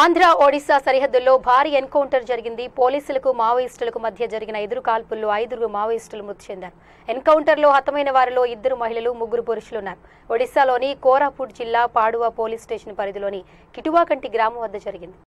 ఆంధ్ర ఒడిశా సరిహద్దుల్లో భారీ ఎన్కౌంటర్ జరిగింది. పోలీసులకు మావోయిస్టులకు మధ్య జరిగిన ఎదురు కాల్పుల్లో ఐదుగురు మావోయిస్టులు మృతి చెందారు. ఎన్కౌంటర్లో హతమైన వారిలో ఇద్దరు మహిళలు ముగ్గురు పురుషులున్నారు. ఒడిశాలోని కోరాపూట్ జిల్లా పాడువా పోలీస్ స్టేషన్ పరిధిలోని కిటువాకంటి గ్రామం వద్ద జరిగింది.